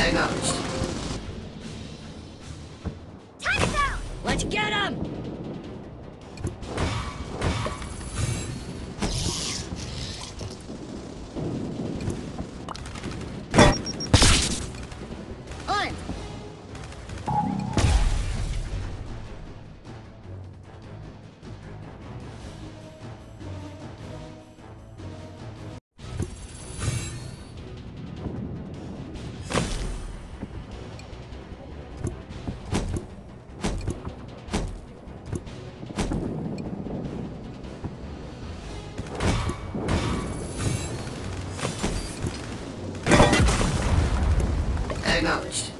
たいな。Acknowledged.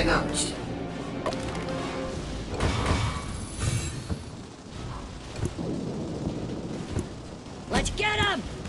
Acknowledged. Let's get him!